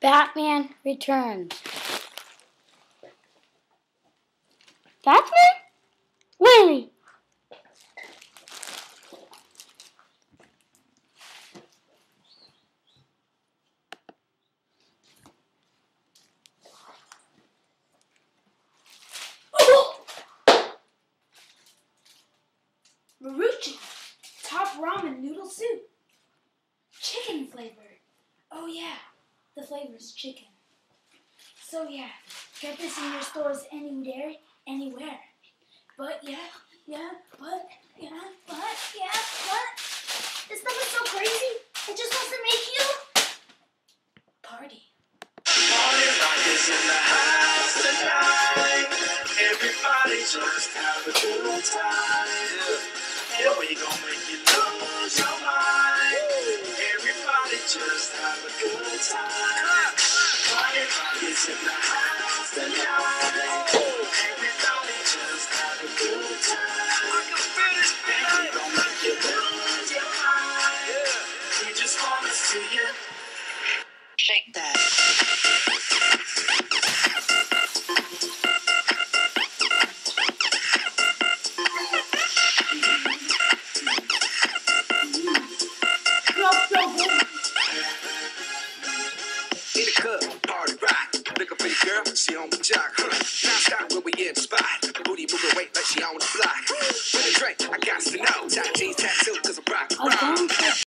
Batman Returns. Batman? Really? Maruchan, top ramen noodle soup. Chicken flavored. Oh yeah, the flavor is chicken. So yeah, get this in your stores anywhere, anywhere. But yeah, yeah, but yeah, but yeah, but this stuff is so crazy. It just wants to make you party. Party rock is in the house tonight. Everybody just have a good time. Just have a good time. Party is in the house tonight. Everybody just have a good time. And we gon' make you lose your mind. We just wanna see you. Shake that. Party rock. Look up the girl, she on the jock. Huh. Now stop where we in the spot. Booty moving weight like she on the block. With a drink, I got to know.